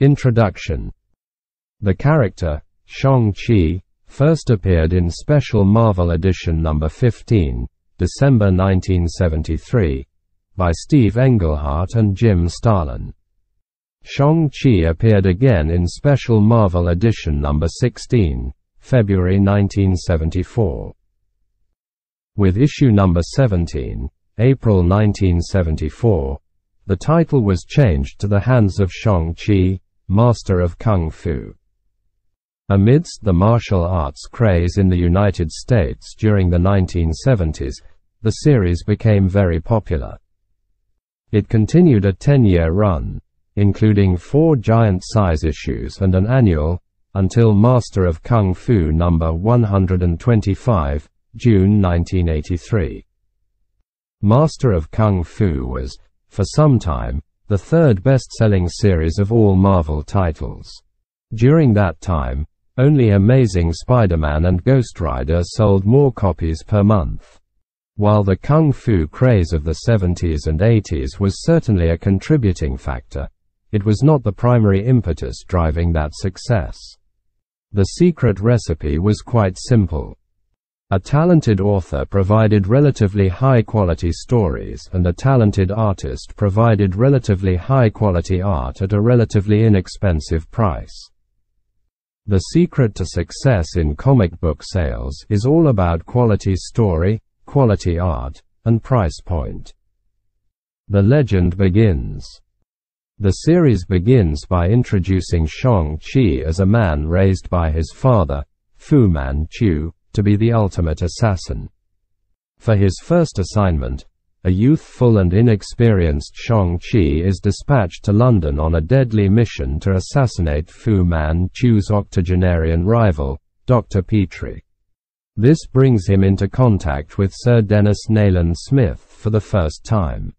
Introduction The character, Shang-Chi, first appeared in Special Marvel Edition number 15, December 1973, by Steve Englehart and Jim Starlin. Shang-Chi appeared again in Special Marvel Edition number 16, February 1974. With issue number 17, April 1974, the title was changed to The Hands of Shang-Chi, Master of Kung Fu. Amidst the martial arts craze in the United States during the 1970s, the series became very popular. It continued a 10-year run, including four giant-size issues and an annual, until Master of Kung Fu number 125, June 1983. Master of Kung Fu was, for some time, the third best-selling series of all Marvel titles. During that time, only Amazing Spider-Man and Ghost Rider sold more copies per month. While the kung fu craze of the 70s and 80s was certainly a contributing factor, it was not the primary impetus driving that success. The secret recipe was quite simple. A talented author provided relatively high-quality stories and a talented artist provided relatively high-quality art at a relatively inexpensive price. The secret to success in comic book sales is all about quality story, quality art, and price point. The legend begins. The series begins by introducing Shang-Chi as a man raised by his father, Fu Manchu, to be the ultimate assassin. For his first assignment, a youthful and inexperienced Shang-Chi is dispatched to London on a deadly mission to assassinate Fu Manchu's octogenarian rival, Dr. Petrie. This brings him into contact with Sir Dennis Nayland Smith for the first time.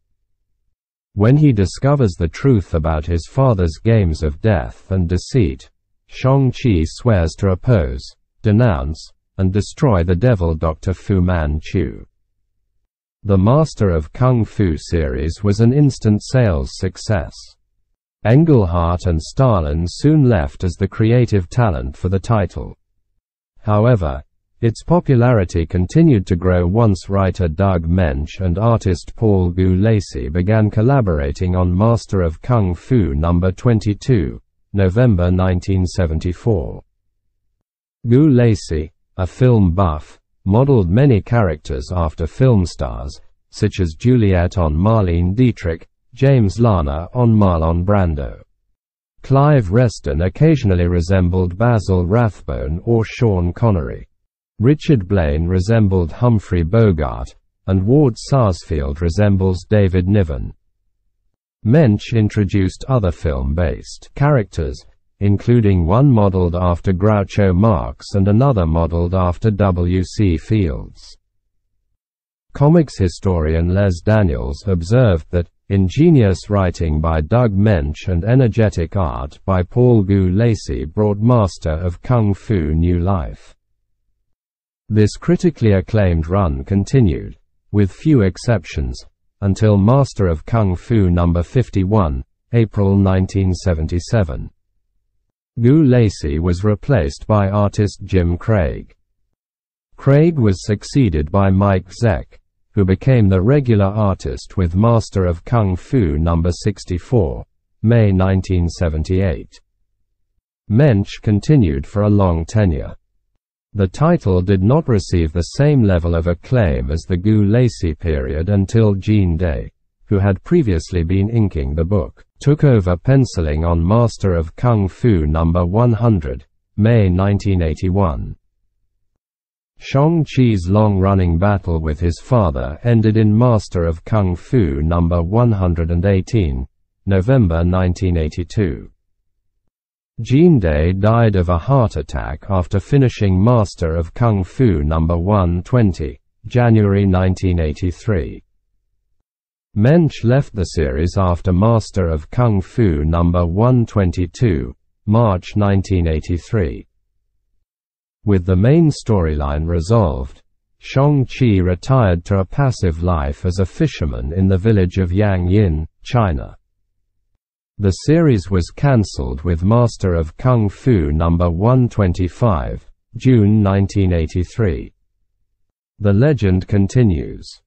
When he discovers the truth about his father's games of death and deceit, Shang-Chi swears to oppose, denounce, and destroy the devil Dr. Fu Manchu. The Master of Kung Fu series was an instant sales success. Englehart and Starlin soon left as the creative talent for the title. However, its popularity continued to grow once writer Doug Moench and artist Paul Gulacy began collaborating on Master of Kung Fu No. 22, November 1974. Gulacy, a film buff, modeled many characters after film stars, such as Juliet on Marlene Dietrich, James Larner on Marlon Brando. Clive Reston occasionally resembled Basil Rathbone or Sean Connery. Richard Blaine resembled Humphrey Bogart, and Ward Sarsfield resembles David Niven. Moench introduced other film-based characters, including one modeled after Groucho Marx and another modeled after W. C. Fields. Comics historian Les Daniels observed that, ingenious writing by Doug Moench and energetic art by Paul Gulacy brought Master of Kung Fu new life. This critically acclaimed run continued, with few exceptions, until Master of Kung Fu No. 51, April 1977. Gulacy was replaced by artist Jim Craig. Craig was succeeded by Mike Zeck, who became the regular artist with Master of Kung Fu No. 64, May 1978. Moench continued for a long tenure. The title did not receive the same level of acclaim as the Gulacy period until Gene Day, who had previously been inking the book took over penciling on Master of Kung Fu No. 100, May 1981. Shang-Chi's long-running battle with his father ended in Master of Kung Fu No. 118, November 1982. Gene Day died of a heart attack after finishing Master of Kung Fu No. 120, January 1983. Moench left the series after Master of Kung Fu No. 122, March 1983. With the main storyline resolved, Shang-Chi retired to a passive life as a fisherman in the village of Yang Yin, China. The series was cancelled with Master of Kung Fu number 125, June 1983. The legend continues.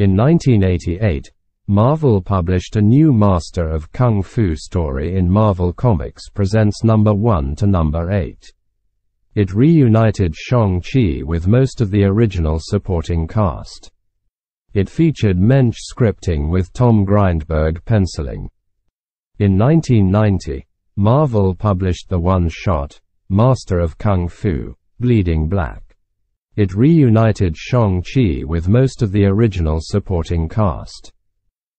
In 1988, Marvel published a new Master of Kung Fu story in Marvel Comics Presents number 1 to number 8. It reunited Shang-Chi with most of the original supporting cast. It featured Moench scripting with Tom Grindberg penciling. In 1990, Marvel published the one-shot, Master of Kung Fu, Bleeding Black. It reunited Shang-Chi with most of the original supporting cast.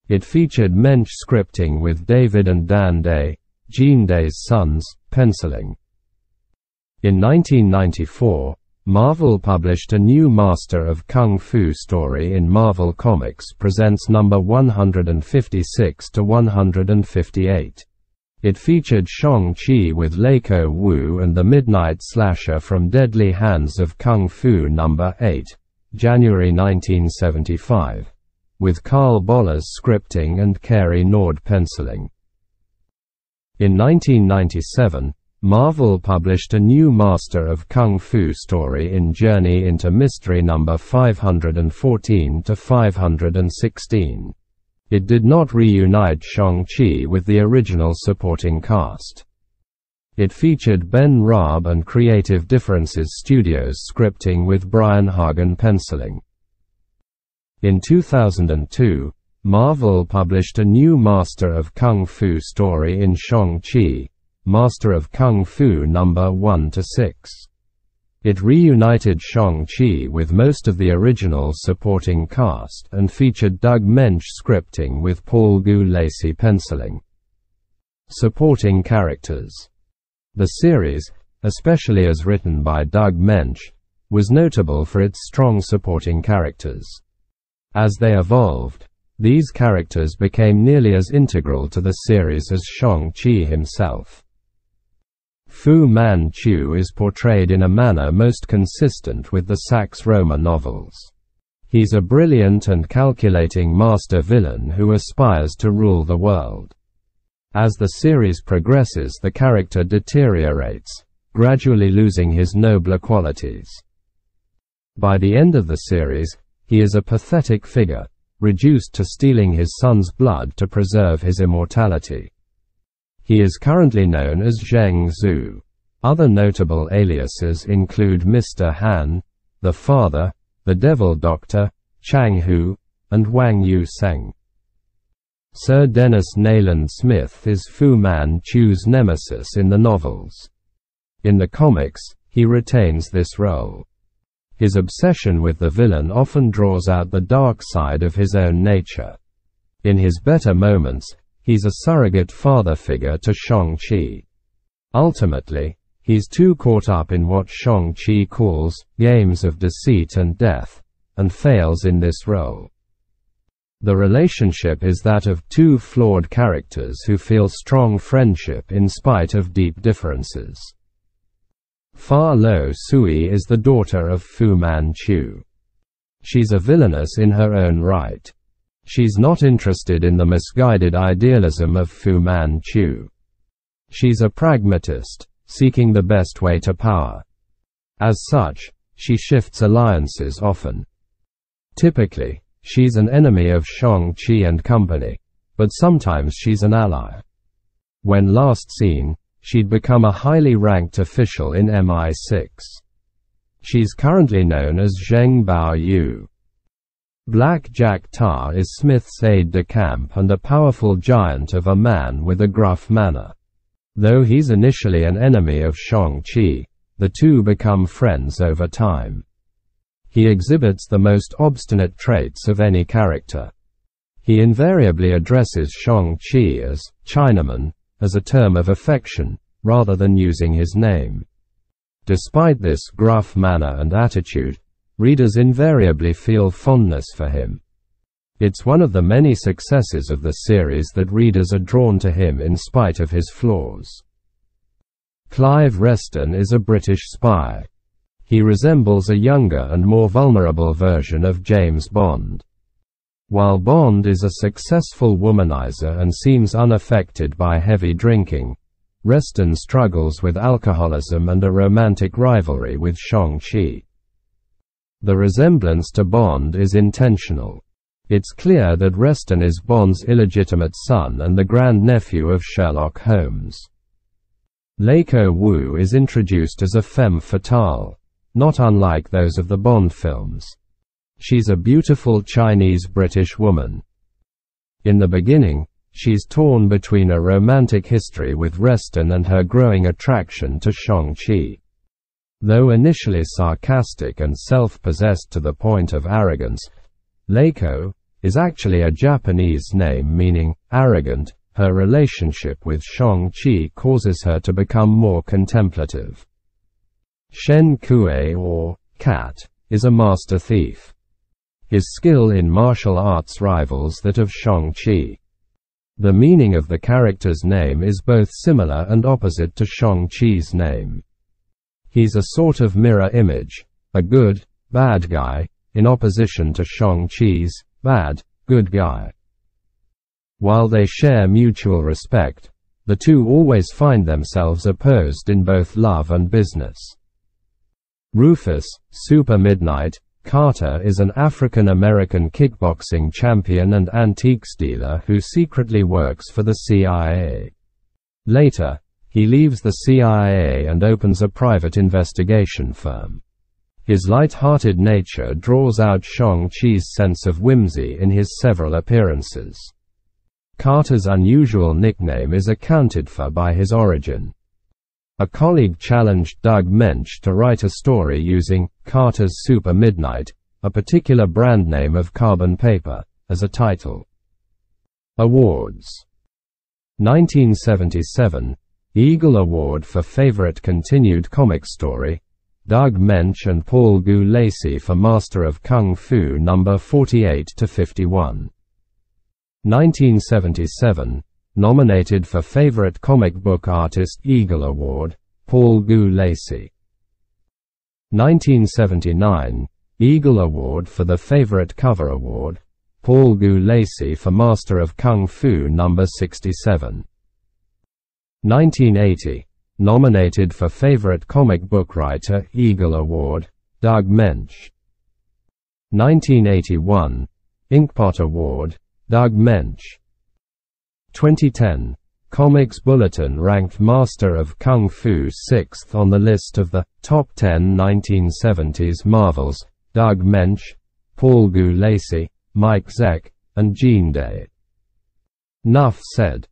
It featured Moench scripting with David and Dan Day, Gene Day's sons, penciling. In 1994, Marvel published a new Master of Kung Fu story in Marvel Comics Presents number 156 to 158. It featured Shang-Chi with Leiko Wu and the Midnight Slasher from Deadly Hands of Kung Fu number 8, January 1975, with Carl Bollers scripting and Cary Nord penciling. In 1997, Marvel published a new Master of Kung Fu story in Journey into Mystery number 514 to 516. It did not reunite Shang-Chi with the original supporting cast. It featured Ben Raab and Creative Differences Studios scripting with Brian Hagen penciling. In 2002, Marvel published a new Master of Kung Fu story in Shang-Chi, Master of Kung Fu number 1 to 6. It reunited Shang-Chi with most of the original supporting cast and featured Doug Moench scripting with Paul Gulacy penciling. Supporting characters. The series, especially as written by Doug Moench, was notable for its strong supporting characters. As they evolved, these characters became nearly as integral to the series as Shang-Chi himself. Fu Manchu is portrayed in a manner most consistent with the Sax Rohmer novels. He's a brilliant and calculating master villain who aspires to rule the world. As the series progresses the character deteriorates, gradually losing his nobler qualities. By the end of the series, he is a pathetic figure, reduced to stealing his son's blood to preserve his immortality. He is currently known as Zheng Zhu. Other notable aliases include Mr. Han, the Father, the Devil Doctor, Chang Hu, and Wang Yu Seng. Sir Dennis Nayland Smith is Fu Manchu's nemesis in the novels. In the comics, he retains this role. His obsession with the villain often draws out the dark side of his own nature. In his better moments, he's a surrogate father figure to Shang-Chi. Ultimately, he's too caught up in what Shang-Chi calls games of deceit and death, and fails in this role. The relationship is that of two flawed characters who feel strong friendship in spite of deep differences. Fah Lo Suee is the daughter of Fu Manchu. She's a villainess in her own right. She's not interested in the misguided idealism of Fu Manchu. She's a pragmatist, seeking the best way to power. As such, she shifts alliances often. Typically, she's an enemy of Shang-Chi and company, but sometimes she's an ally. When last seen, she'd become a highly ranked official in MI6. She's currently known as Zheng Bao Yu. Black Jack Tarr is Smith's aide-de-camp and a powerful giant of a man with a gruff manner. Though he's initially an enemy of Shang-Chi, the two become friends over time. He exhibits the most obstinate traits of any character. He invariably addresses Shang-Chi as Chinaman, as a term of affection, rather than using his name. Despite this gruff manner and attitude, readers invariably feel fondness for him. It's one of the many successes of the series that readers are drawn to him in spite of his flaws. Clive Reston is a British spy. He resembles a younger and more vulnerable version of James Bond. While Bond is a successful womanizer and seems unaffected by heavy drinking, Reston struggles with alcoholism and a romantic rivalry with Shang-Chi. The resemblance to Bond is intentional. It's clear that Reston is Bond's illegitimate son and the grandnephew of Sherlock Holmes. Leiko Wu is introduced as a femme fatale, not unlike those of the Bond films. She's a beautiful Chinese-British woman. In the beginning, she's torn between a romantic history with Reston and her growing attraction to Shang-Chi. Though initially sarcastic and self-possessed to the point of arrogance, Leiko is actually a Japanese name meaning arrogant. Her relationship with Shang-Chi causes her to become more contemplative. Shen Kuei or Cat is a master thief. His skill in martial arts rivals that of Shang-Chi. The meaning of the character's name is both similar and opposite to Shang-Chi's name. He's a sort of mirror image, a good, bad guy, in opposition to Shang-Chi's bad, good guy. While they share mutual respect, the two always find themselves opposed in both love and business. Rufus, Super Midnight, Carter is an African-American kickboxing champion and antiques dealer who secretly works for the CIA. Later, he leaves the CIA and opens a private investigation firm. His light-hearted nature draws out Shang-Chi's sense of whimsy in his several appearances. Carter's unusual nickname is accounted for by his origin. A colleague challenged Doug Moench to write a story using Carter's Super Midnight, a particular brand name of carbon paper, as a title. Awards 1977 Eagle Award for Favorite Continued Comic Story Doug Moench and Paul Gulacy for Master of Kung Fu number 48 to 51. 1977 Nominated for Favorite Comic Book Artist Eagle Award, Paul Gulacy. 1979 Eagle Award for the Favorite Cover Award, Paul Gulacy for Master of Kung Fu number 67. 1980 Nominated for Favorite Comic Book Writer Eagle Award, Doug Moench. 1981 Inkpot Award, Doug Moench. 2010. Comics Bulletin ranked Master of Kung Fu 6th on the list of the top 10 1970s Marvels, Doug Moench, Paul Gulacy, Mike Zeck, and Gene Day. Nuff said.